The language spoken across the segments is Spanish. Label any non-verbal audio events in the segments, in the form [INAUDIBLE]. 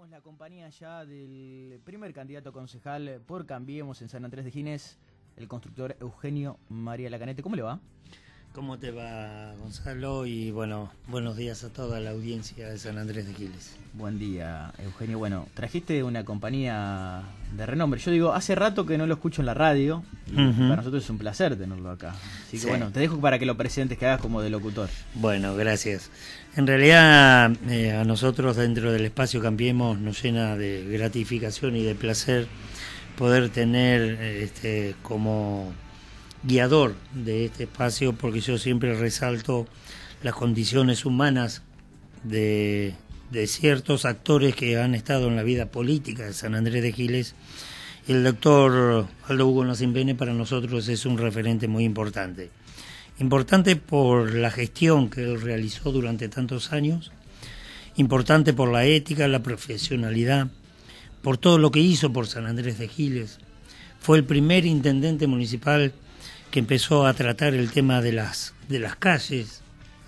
tenemos la compañía ya del primer candidato concejal por Cambiemos en San Andrés de Ginés, el constructor Eugenio María Lacanete. ¿Cómo le va? ¿Cómo te va, Gonzalo? Y bueno, buenos días a toda la audiencia de San Andrés de Giles. Buen día, Eugenio. Bueno, trajiste una compañía de renombre. Yo digo, hace rato que no lo escucho en la radio. Y Para nosotros es un placer tenerlo acá. Así que bueno, te dejo para que lo presentes, que hagas como de locutor. Bueno, gracias. En realidad, eh, a nosotros dentro del espacio Cambiemos nos llena de gratificación y de placer poder tener este, como guiador de este espacio porque yo siempre resalto las condiciones humanas de, ciertos actores que han estado en la vida política de San Andrés de Giles. El doctor Aldo Hugo Nacimbene para nosotros es un referente muy importante. Importante por la gestión que él realizó durante tantos años, importante por la ética, la profesionalidad, por todo lo que hizo por San Andrés de Giles. Fue el primer intendente municipal que empezó a tratar el tema de las, de las calles,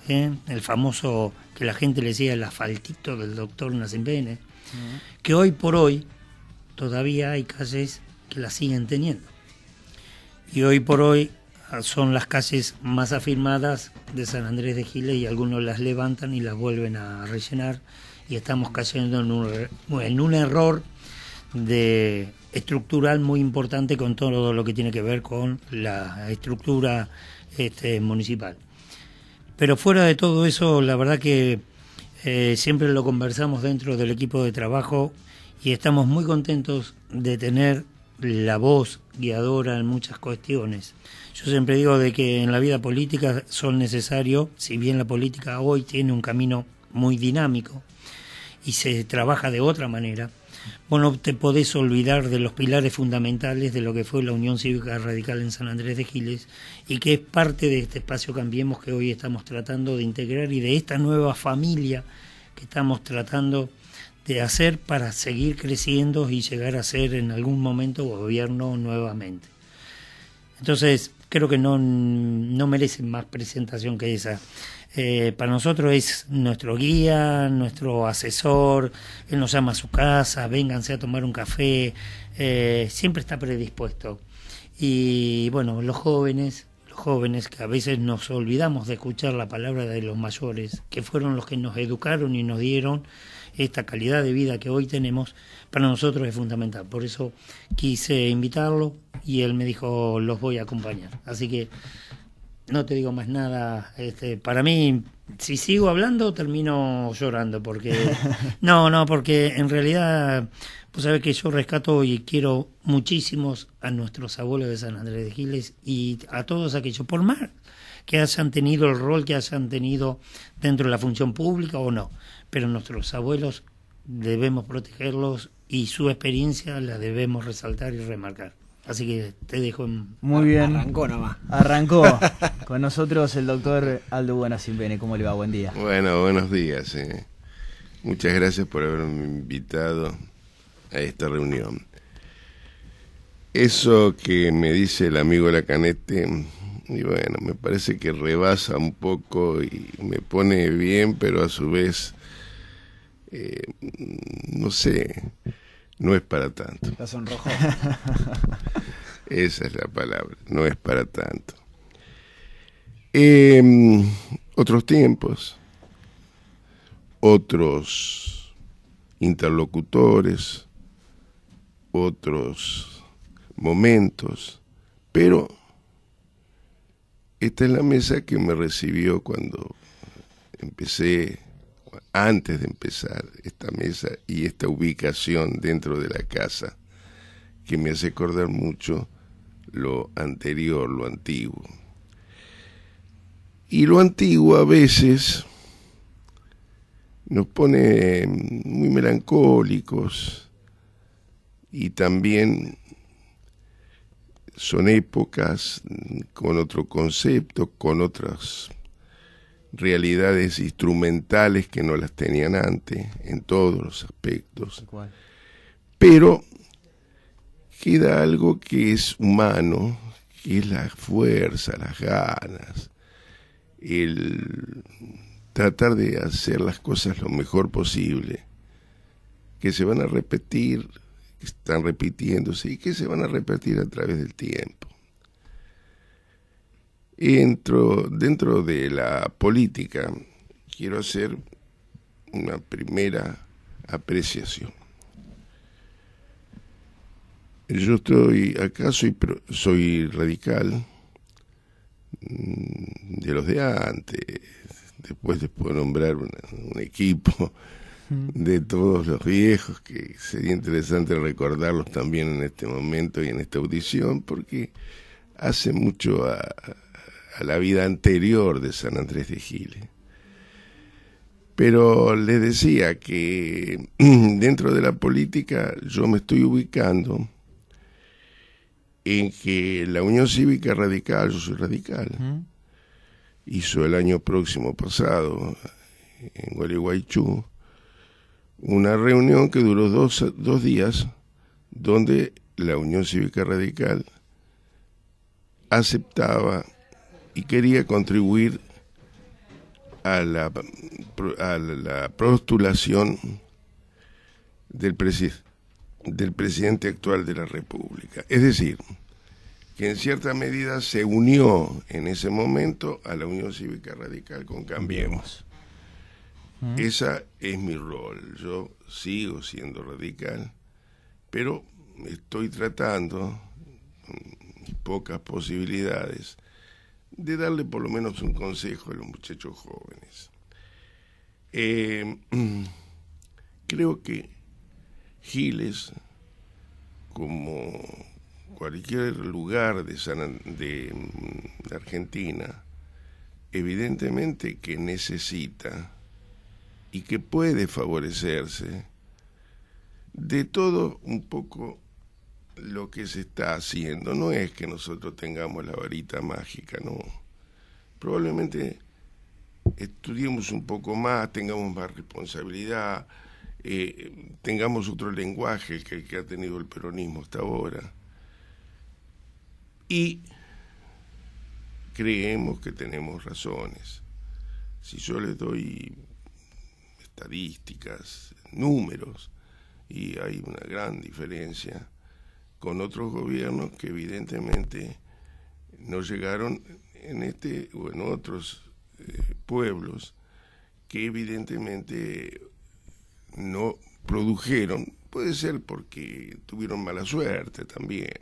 ¿eh? el famoso que la gente le decía el asfaltito del doctor Nacimbene, que hoy por hoy todavía hay calles que las siguen teniendo. Y hoy por hoy son las calles más afirmadas de San Andrés de Giles y algunos las levantan y las vuelven a rellenar y estamos cayendo en un, en un error de estructural muy importante con todo lo que tiene que ver con la estructura este, municipal. Pero fuera de todo eso, la verdad que eh, siempre lo conversamos dentro del equipo de trabajo y estamos muy contentos de tener la voz guiadora en muchas cuestiones. Yo siempre digo de que en la vida política son necesarios, si bien la política hoy tiene un camino muy dinámico y se trabaja de otra manera, bueno, te podés olvidar de los pilares fundamentales de lo que fue la Unión Cívica Radical en San Andrés de Giles y que es parte de este espacio Cambiemos que hoy estamos tratando de integrar y de esta nueva familia que estamos tratando de hacer para seguir creciendo y llegar a ser en algún momento gobierno nuevamente. Entonces, creo que no, no merecen más presentación que esa. Eh, para nosotros es nuestro guía, nuestro asesor, él nos llama a su casa, vénganse a tomar un café, eh, siempre está predispuesto. Y bueno, los jóvenes, los jóvenes que a veces nos olvidamos de escuchar la palabra de los mayores, que fueron los que nos educaron y nos dieron esta calidad de vida que hoy tenemos, para nosotros es fundamental. Por eso quise invitarlo y él me dijo, los voy a acompañar. Así que no te digo más nada. Este, para mí, si sigo hablando, termino llorando, porque [LAUGHS] no, no, porque en realidad, pues sabes que yo rescato y quiero muchísimos a nuestros abuelos de San Andrés de Giles y a todos aquellos, por más que hayan tenido el rol que hayan tenido dentro de la función pública o no, pero nuestros abuelos debemos protegerlos y su experiencia la debemos resaltar y remarcar. Así que te dejo en... Muy bien. Arrancó nomás. Arrancó. [LAUGHS] Con nosotros el doctor Aldo Buenasimbene. ¿Cómo le va? Buen día. Bueno, buenos días. Eh. Muchas gracias por haberme invitado a esta reunión. Eso que me dice el amigo Lacanete, y bueno, me parece que rebasa un poco y me pone bien, pero a su vez, eh, no sé, no es para tanto. La sonrojó. Esa es la palabra, no es para tanto. Em, otros tiempos, otros interlocutores, otros momentos, pero esta es la mesa que me recibió cuando empecé antes de empezar esta mesa y esta ubicación dentro de la casa, que me hace acordar mucho lo anterior, lo antiguo. Y lo antiguo a veces nos pone muy melancólicos y también son épocas con otro concepto, con otras realidades instrumentales que no las tenían antes, en todos los aspectos. Pero queda algo que es humano, que es la fuerza, las ganas, el tratar de hacer las cosas lo mejor posible, que se van a repetir, que están repitiéndose y que se van a repetir a través del tiempo. Entro, dentro de la política quiero hacer una primera apreciación. Yo estoy acá, soy, soy radical mm, de los de antes, después les puedo nombrar un equipo mm. de todos los viejos, que sería interesante recordarlos también en este momento y en esta audición, porque hace mucho a, a la vida anterior de San Andrés de Giles. Pero les decía que [CLEARS THROAT] dentro de la política yo me estoy ubicando en que la Unión Cívica Radical, yo soy radical, hizo el año próximo pasado en Gualeguaychú una reunión que duró dos, dos días donde la Unión Cívica Radical aceptaba y quería contribuir a la, a la postulación del presidente del presidente actual de la República. Es decir, que en cierta medida se unió en ese momento a la Unión Cívica Radical con Cambiemos. Mm. Esa es mi rol. Yo sigo siendo radical, pero estoy tratando, con mis pocas posibilidades, de darle por lo menos un consejo a los muchachos jóvenes. Eh, [CLEARS THROAT] creo que Giles, como cualquier lugar de, de, Argentina, evidentemente que necesita y que puede favorecerse de todo un poco lo que se está haciendo. No es que nosotros tengamos la varita mágica, no. Probablemente estudiemos un poco más, tengamos más responsabilidad, eh, tengamos otro lenguaje que el que ha tenido el peronismo hasta ahora. Y creemos que tenemos razones. Si yo les doy estadísticas, números, y hay una gran diferencia con otros gobiernos que evidentemente no llegaron en este o en otros eh, pueblos que evidentemente no produjeron, puede ser porque tuvieron mala suerte también,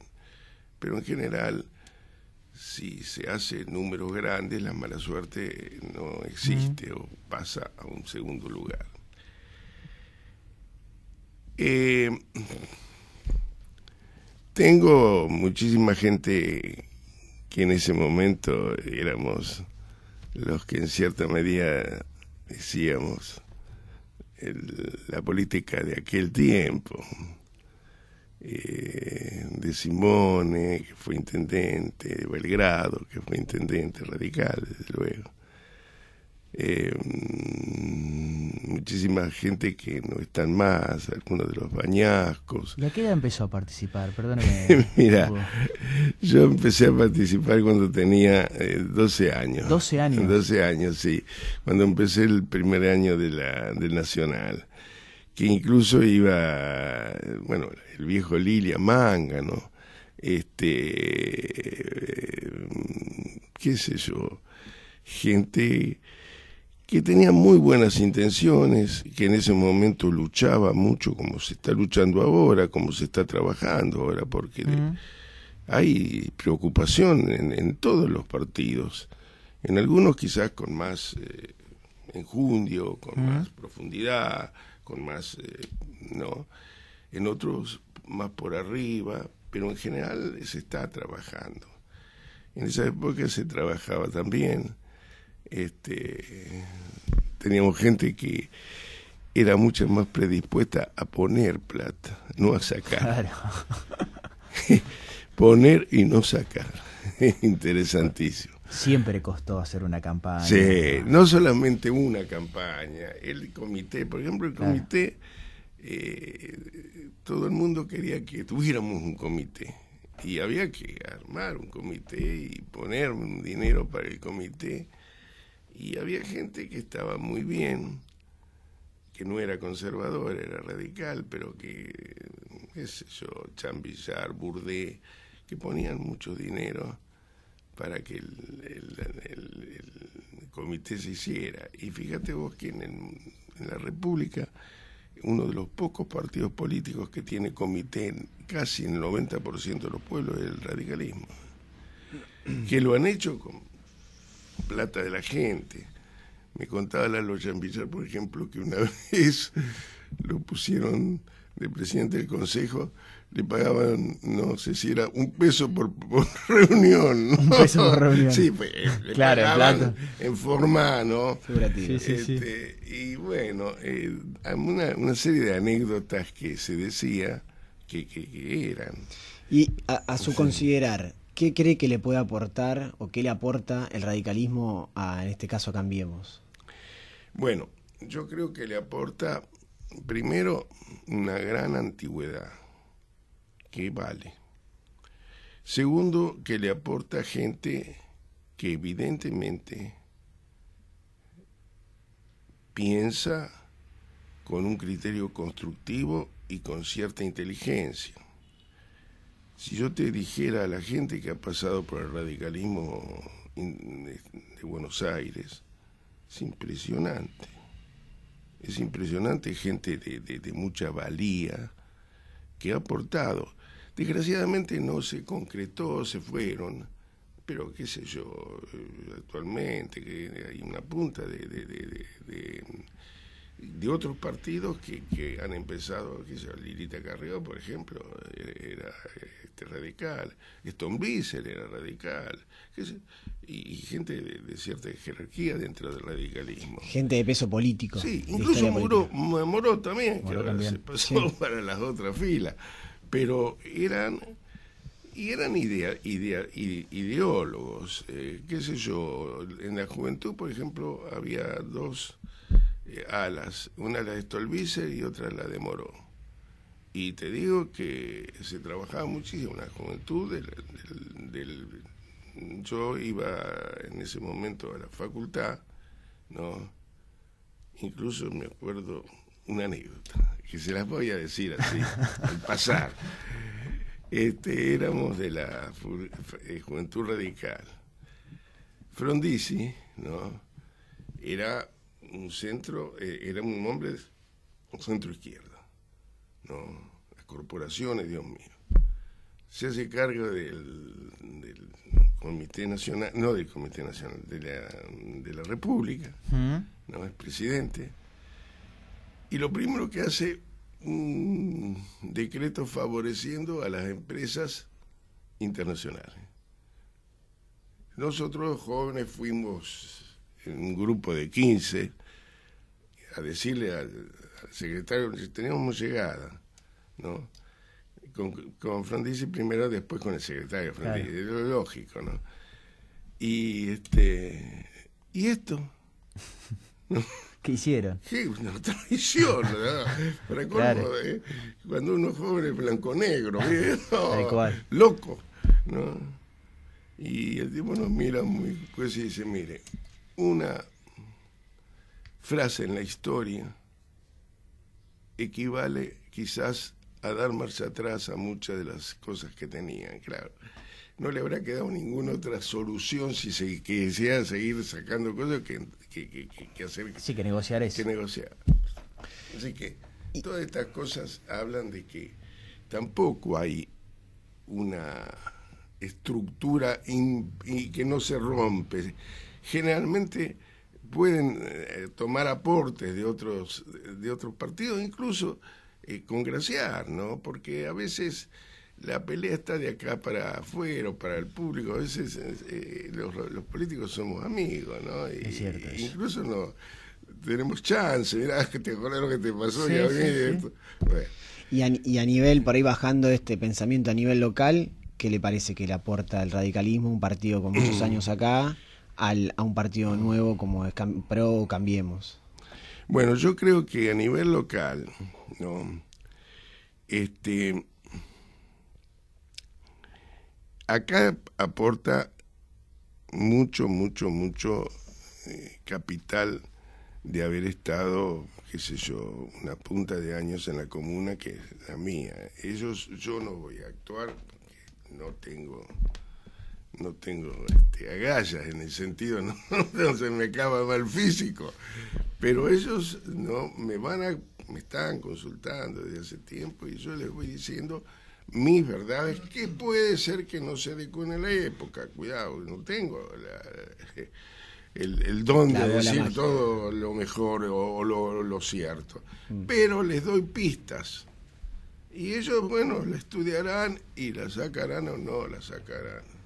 pero en general, si se hace números grandes, la mala suerte no existe o pasa a un segundo lugar. Eh, tengo muchísima gente que en ese momento éramos los que en cierta medida decíamos, la política de aquel tiempo, eh, de Simone, que fue intendente, de Belgrado, que fue intendente radical, desde luego. Eh, muchísima gente que no están más, algunos de los bañascos. ¿Y a qué edad empezó a participar? Perdóneme. [LAUGHS] Mira, yo empecé a participar cuando tenía 12 eh, años. 12 años. 12 años, sí. Cuando empecé el primer año de la, del Nacional. Que incluso iba, bueno, el viejo Lilia Manga, ¿no? Este, qué sé yo, gente que tenía muy buenas intenciones, que en ese momento luchaba mucho como se está luchando ahora, como se está trabajando ahora, porque hay preocupación en, todos los partidos, en algunos quizás con más eh, enjundio, con más profundidad, con más, eh, ¿no? En otros más por arriba, pero en general se está trabajando. En esa época se trabajaba también este, teníamos gente que era mucho más predispuesta a poner plata, no a sacar. [LAUGHS] poner y no sacar. [LAUGHS] Interesantísimo. Siempre costó hacer una campaña. Sí, no solamente una campaña, el comité, por ejemplo, el comité, eh, todo el mundo quería que tuviéramos un comité y había que armar un comité y poner un dinero para el comité y había gente que estaba muy bien, que no era conservador, era radical, pero que, qué sé yo, Chambillar, Bourdet, que ponían mucho dinero para que el, comité se hiciera. Y fíjate vos que en, en la República, uno de los pocos partidos políticos que tiene comité casi en el 90% de los pueblos es el radicalismo, que lo han hecho con plata de la gente me contaba la Loya Villar, por ejemplo, que una [LAUGHS] vez lo pusieron de presidente del consejo, le pagaban, no sé si era un peso por, [LAUGHS] reunión. Un peso por reunión. Sí, pues, le [LAUGHS] claro, pagaban en forma, ¿no? Sí, sí, este, Y bueno, eh, una, una, serie de anécdotas que se decía que, que, eran. Y a, su considerar, ¿qué cree que le puede aportar o qué le aporta el radicalismo a, en este caso, a Cambiemos? Bueno, yo creo que le aporta primero una gran antigüedad, que vale. Segundo, que le aporta gente que evidentemente piensa con un criterio constructivo y con cierta inteligencia. Si yo te dijera a la gente que ha pasado por el radicalismo de Buenos Aires, es impresionante. Es impresionante gente de, mucha valía que ha aportado. Desgraciadamente no se concretó, se fueron, pero qué sé yo, eh, actualmente hay una punta de otros partidos que, que han empezado, que Lirita Carrió, por ejemplo, era este, radical, Stone Bisser era radical, y, gente de, cierta jerarquía dentro del radicalismo. Gente de peso político. Sí, incluso Moró, también, que ahora se pasó [LAUGHS] para las otras filas, pero eran y eran idea, idea, ideólogos, eh, qué sé yo, en la juventud, por ejemplo, había dos alas, una la de Stolbizer y otra la de Moró. Y te digo que se trabajaba muchísimo en la juventud del, yo iba en ese momento a la facultad, ¿no? Incluso me acuerdo una anécdota, que se las voy a decir así, al [LAUGHS] pasar. Este, éramos de la eh, Juventud Radical. Frondizi, ¿no? Era un centro, eh, era un hombre, un centro izquierdo, ¿no? Las corporaciones, Dios mío. Se hace cargo del, Comité Nacional, no del Comité Nacional, de la, de la República, ¿no? Es presidente. Y lo primero que hace, un decreto favoreciendo a las empresas internacionales. Nosotros jóvenes fuimos en un grupo de 15 a decirle al, secretario que teníamos llegada, ¿no? Con, con Frondizi primero, después con el secretario Frondizi, lo lógico, ¿no? Y este y esto, [LAUGHS] ¿Qué hicieron? ¿Qué? Una traición, ¿no? Recuerdo ¿eh? cuando uno joven blanco-negro, [LAUGHS] loco, ¿no? Y el tipo nos mira muy, pues y dice, mire, una frase en la historia equivale quizás a dar marcha atrás a muchas de las cosas que tenían, claro. No le habrá quedado ninguna otra solución si se quisiera seguir sacando cosas que, que, hacer. Sí, que negociar eso. Que negociar. Así que todas estas cosas hablan de que tampoco hay una estructura y que no se rompe. Generalmente pueden eh, tomar aportes de otros, de otros partidos, incluso eh, congraciar, ¿no? Porque a veces la pelea está de acá para afuera, para el público, a veces eh, los, políticos somos amigos, ¿no? Y, es cierto. Incluso no tenemos chance, mirá, que te acuerdas lo que te pasó y a Y, a, y a nivel, por ahí bajando este pensamiento a nivel local, ¿qué le parece que le aporta el radicalismo, un partido con muchos [CLEARS THROAT] años acá? Al, a un partido nuevo como es Pro Cambiemos? Bueno, yo creo que a nivel local, ¿no? Este, acá aporta mucho, mucho, mucho eh, capital de haber estado, qué sé yo, una punta de años en la comuna que es la mía. Ellos, yo no voy a actuar porque no tengo no tengo este, agallas en el sentido, no, [LAUGHS] no se me acaba mal físico, pero ellos no me van a, me están consultando desde hace tiempo y yo les voy diciendo mis verdades, que puede ser que no se adecuen en la época, cuidado, no tengo el, don de decir todo lo mejor o, lo, cierto, mm. pero les doy pistas. Y ellos, bueno, la estudiarán y la sacarán o no la sacarán.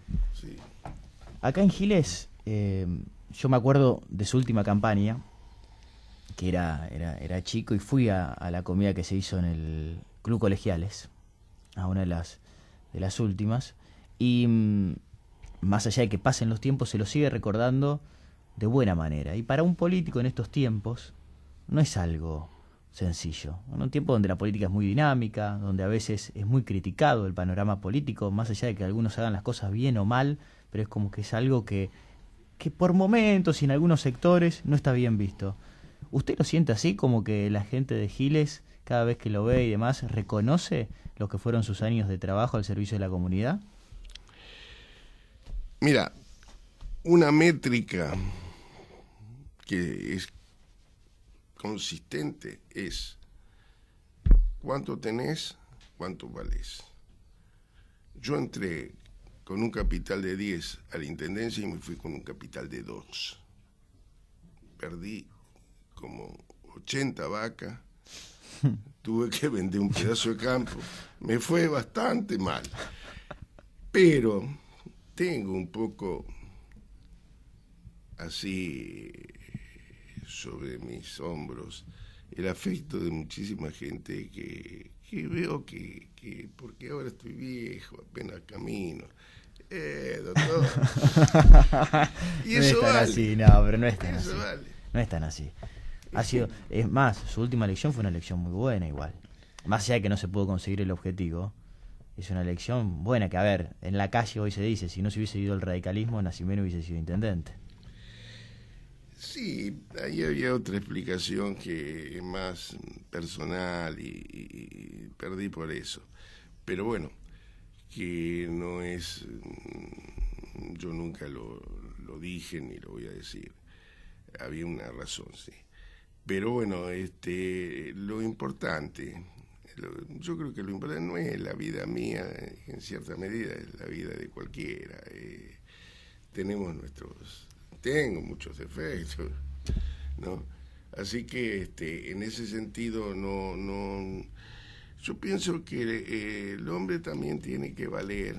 Acá en Giles, eh, yo me acuerdo de su última campaña, que era, era, era chico, y fui a, la comida que se hizo en el Club Colegiales, a una de las, de las últimas, y mm, más allá de que pasen los tiempos, se lo sigue recordando de buena manera. Y para un político en estos tiempos, no es algo sencillo. En un tiempo donde la política es muy dinámica, donde a veces es muy criticado el panorama político, más allá de que algunos hagan las cosas bien o mal, pero es como que es algo que, que por momentos y en algunos sectores no está bien visto. ¿Usted lo siente así como que la gente de Giles, cada vez que lo ve y demás, reconoce lo que fueron sus años de trabajo al servicio de la comunidad? Mira, una métrica que es consistente es cuánto tenés, cuánto valés. Yo entré con un capital de 10 a la Intendencia y me fui con un capital de 2. Perdí como 80 vacas, [LAUGHS] tuve que vender un pedazo de campo, me fue bastante mal, pero tengo un poco así sobre mis hombros el afecto de muchísima gente que, veo que, porque ahora estoy viejo, apenas camino. Eh, doctor. [LAUGHS] y eso no es tan así, no, pero no es tan así. No es tan así. Ha sido, es más, su última elección fue una elección muy buena igual. Más allá de que no se pudo conseguir el objetivo, es una elección buena que, a ver, en la calle hoy se dice, si no se hubiese ido el radicalismo, Nacimeno hubiese sido intendente. Sí, ahí había otra explicación que es más personal y, perdí por eso. Pero bueno, que no es, mm, yo nunca lo, lo dije ni lo voy a decir. Había una razón, sí. Pero bueno, este, lo importante, yo creo que lo importante no es la vida mía, en cierta medida, es la vida de cualquiera. Eh, tenemos nuestros tengo muchos defectos, ¿no? Así que este, en ese sentido no, no, yo pienso que eh, el hombre también tiene que valer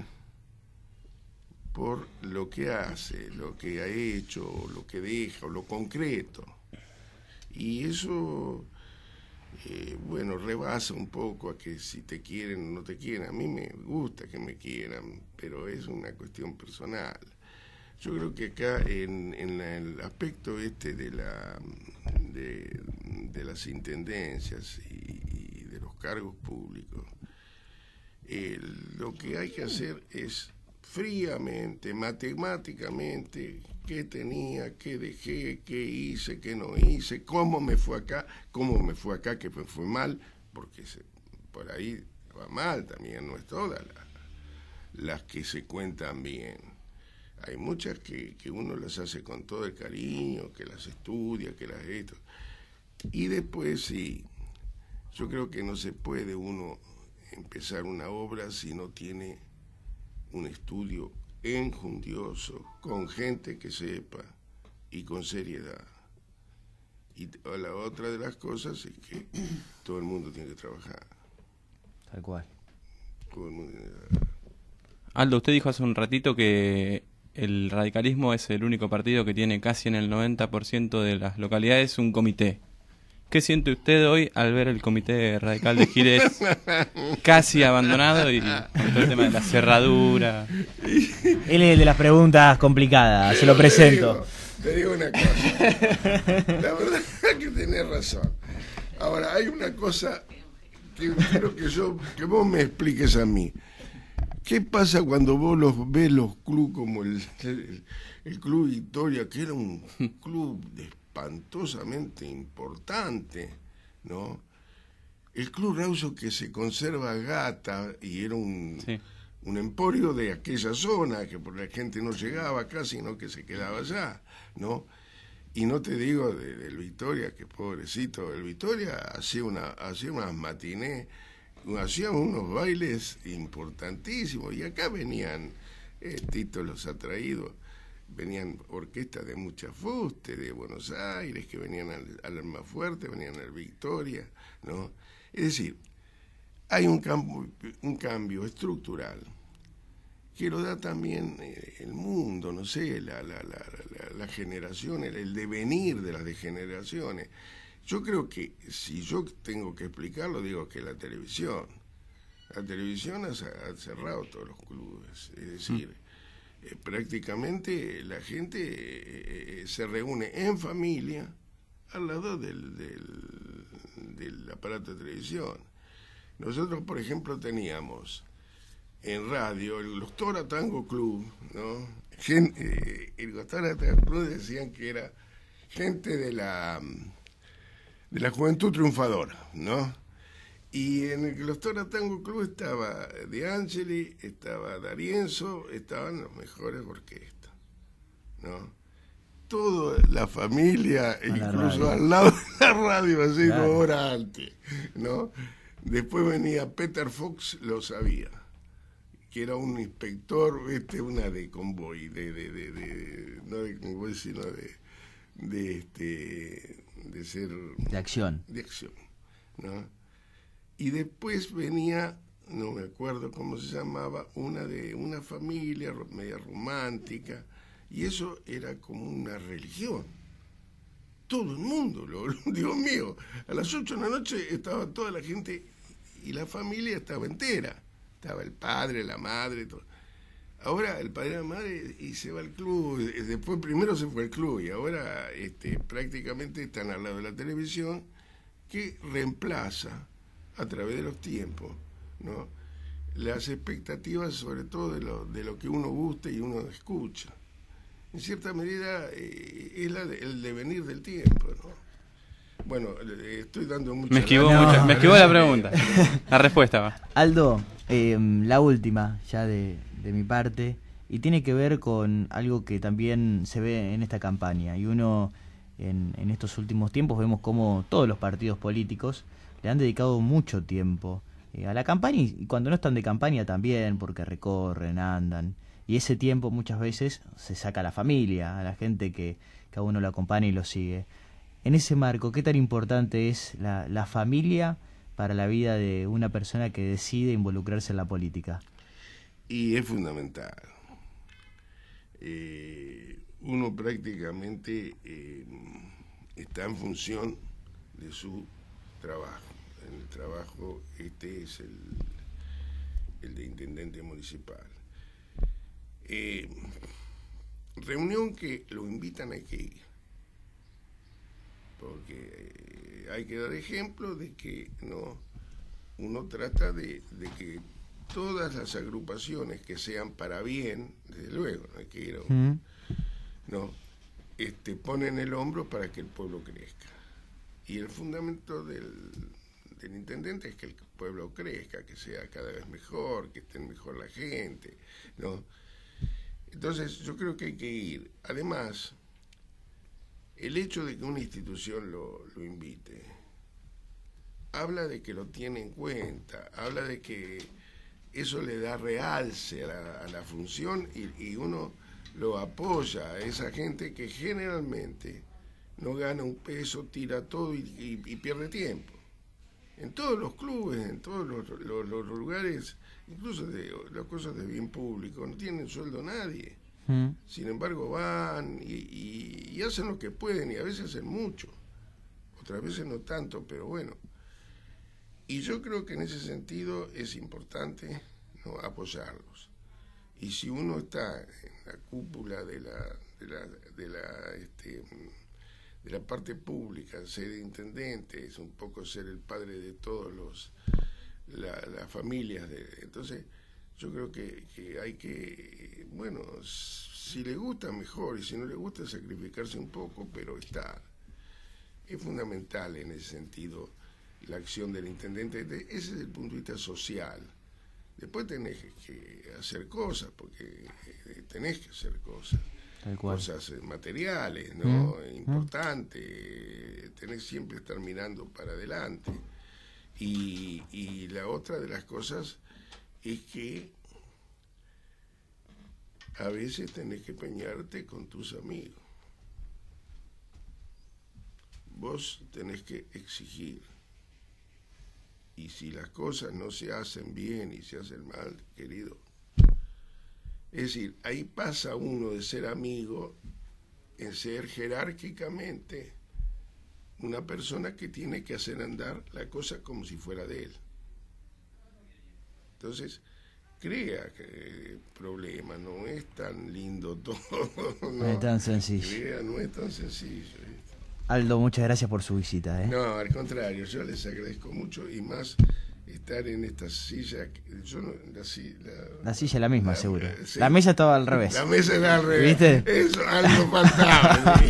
por lo que hace, lo que ha hecho, lo que deja, lo concreto. Y eso, eh, bueno, rebasa un poco a que si te quieren o no te quieren. A mí me gusta que me quieran, pero es una cuestión personal. Yo creo que acá en, el aspecto este de, la, de, las intendencias y, de los cargos públicos, lo que hay que hacer es fríamente, matemáticamente, qué tenía, qué dejé, qué hice, qué no hice, cómo me fue acá, cómo me fue acá, que fue mal, porque por ahí va mal también, no es todas las que se cuentan bien hay muchas que, uno las hace con todo el cariño, que las estudia, que las esto. Y después sí, yo creo que no se puede uno empezar una obra si no tiene un estudio enjundioso, con gente que sepa y con seriedad. Y la otra de las cosas es que todo el mundo tiene que trabajar. Tal cual. Aldo, usted dijo hace un ratito que el radicalismo es el único partido que tiene casi en el 90% de las localidades un comité. ¿Qué siente usted hoy al ver el comité radical de Giles [LAUGHS] casi abandonado y con todo el tema de la cerradura? Él es el de las preguntas complicadas, se lo presento. Te digo, una cosa. La verdad es que tenés razón. Ahora, hay una cosa que quiero que, yo, que vos me expliques a mí. ¿Qué pasa cuando vos los ves los clubes como el, el, Club Victoria, que era un [LAUGHS] club de espantosamente importante, ¿no? El Club Rauso que se conserva gata y era un, un emporio de aquella zona, que por la gente no llegaba acá, sino que se quedaba allá, ¿no? Y no te digo del Victoria, que pobrecito, el Victoria hacía, una, hacía unas matinés, hacía unos bailes importantísimos, y acá venían eh, títulos atraídos venían orquestas de mucha fuste, de Buenos Aires, que venían al, al Alma Fuerte, venían al Victoria, ¿no? Es decir, hay un, cambio, un cambio estructural que lo da también eh, el mundo, no sé, la, la, la, generación, el, devenir de las generaciones. Yo creo que si yo tengo que explicarlo, digo que la televisión, la televisión ha, cerrado todos los clubes, es decir, mm. eh, prácticamente la gente eh, se reúne en familia al lado del, del, del aparato de televisión. Nosotros, por ejemplo, teníamos en radio, el Doctora Tango Club, ¿no? Eh, el Doctora Tango Club decían que era gente de la de la juventud triunfadora, ¿no? Y en el Doctora Tango Club estaba De Angeli, estaba Darienzo, estaban los mejores orquestas, ¿no? Toda la familia, incluso al lado de la radio, así como hora antes, ¿no? Después venía Peter Fox, lo sabía que era un inspector, este, una de convoy, de, de, de, no de convoy, sino de, de, este, de ser... De acción. De acción, ¿no? Y después venía, no me acuerdo cómo se llamaba, una de una familia media romántica, y eso era como una religión. Todo el mundo, lo, [LAUGHS] Dios mío, a las 8 de la noche estaba toda la gente y la familia estaba entera estaba el padre, la madre, todo. Ahora el padre y la madre y se va al club, después primero se fue al club y ahora este, prácticamente están al lado de la televisión que reemplaza a través de los tiempos ¿no? las expectativas sobre todo de lo, de lo que uno gusta y uno escucha. En cierta medida eh, es la el devenir del tiempo. ¿no? Bueno, estoy dando mucha... Me esquivó, me esquivó la pregunta. La respuesta va. Aldo, eh, la última ya de, de, mi parte, y tiene que ver con algo que también se ve en esta campaña. Y uno, en, estos últimos tiempos, vemos como todos los partidos políticos le han dedicado mucho tiempo eh, a la campaña y cuando no están de campaña también, porque recorren, andan. Y ese tiempo muchas veces se saca a la familia, a la gente que, que a uno lo acompaña y lo sigue. En ese marco, ¿qué tan importante es la, la familia? para la vida de una persona que decide involucrarse en la política? Y es fundamental. Eh, uno prácticamente eh, está en función de su trabajo. El trabajo, este es el, el de intendente municipal. Eh, reunión que lo invitan a que ir, porque hay que dar ejemplo de que no uno trata de, que todas las agrupaciones que sean para bien, desde luego, no hay que ir no, este, ponen el hombro para que el pueblo crezca. Y el fundamento del, del intendente es que el pueblo crezca, que sea cada vez mejor, que esté mejor la gente, ¿no? Entonces yo creo que hay que ir. Además, el hecho de que una institución lo, invite habla de que lo tiene en cuenta, habla de que eso le da realce a la, función y, uno lo apoya a esa gente que generalmente no gana un peso, tira todo y, pierde tiempo. En todos los clubes, en todos los, los lugares, incluso de las cosas de bien público, no tienen sueldo nadie. Sin embargo, van y, hacen lo que pueden y a veces hacen mucho, otras veces no tanto, pero bueno. Y yo creo que en ese sentido es importante ¿no? apoyarlos. Y si uno está en la cúpula de la, de la, de la, este, de la parte pública, ser intendente, es un poco ser el padre de todos los las familias. De, entonces, yo creo que, que, hay que, bueno, si le gusta mejor y si no le gusta sacrificarse un poco, pero estar. es fundamental en ese sentido la acción del intendente. Ese es el punto de vista social. Después tenés que hacer cosas, porque eh, tenés que hacer cosas. Cosas eh, materiales, ¿no? Mm. Importantes. Tenés siempre estar mirando para adelante. Y, y la otra de las cosas es que a veces tenés que peñarte con tus amigos. Vos tenés que exigir. Y si las cosas no se hacen bien y se hacen mal, querido. Es decir, ahí pasa uno de ser amigo en ser jerárquicamente una persona que tiene que hacer andar la cosa como si fuera de él. Entonces, crea que problema no es tan lindo [LAUGHS] todo. No, es tan sencillo. Crea, no es tan sencillo. Aldo, muchas gracias por su visita. ¿eh? No, al contrario, yo les agradezco mucho y más estar en esta silla. Yo la, la, silla es la misma, seguro. La mesa estaba al revés. La mesa era al revés. ¿Viste? Eso, algo faltaba.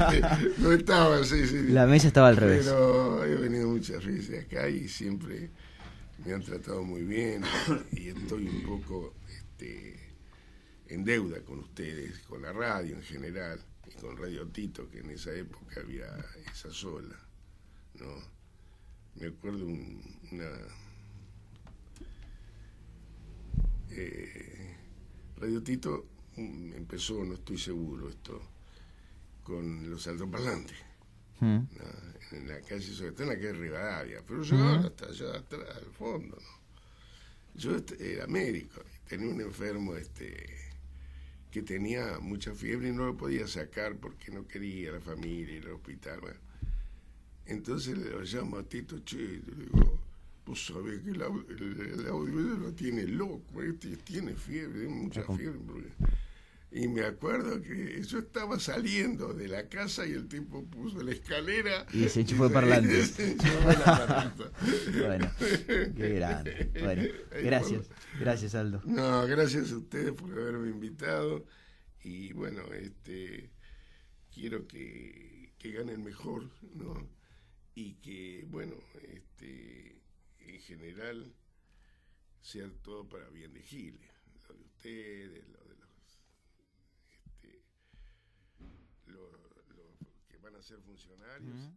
[LAUGHS] no estaba así, sí. La mesa estaba al revés. Pero he venido muchas veces acá y siempre me han tratado muy bien y estoy un poco este, en deuda con ustedes, con la radio en general y con Radio Tito, que en esa época había esa sola. ¿no? Me acuerdo una... Eh, Radio Tito mm, empezó, no estoy seguro esto, con los altoparlantes. Mm en la calle, sobre todo en la calle Rivadavia, pero yo hasta allá atrás, al fondo, ¿no? Yo este, era médico, tenía un enfermo este que tenía mucha fiebre y no lo podía sacar porque no quería la familia y el hospital. Bueno. Entonces le llamo a Tito Che, le digo, vos sabés que el, audio lo tiene loco, este tiene fiebre, mucha fiebre. Y me acuerdo que yo estaba saliendo de la casa y el tipo puso la escalera. Y [LAUGHS] se enchufó para adelante. bueno, qué grande. Bueno, gracias. Gracias, Aldo. No, gracias a ustedes por haberme invitado. Y bueno, este quiero que, que ganen mejor, ¿no? Y que, bueno, este en general sea todo para bien de Giles. Lo de ustedes, ser funcionarios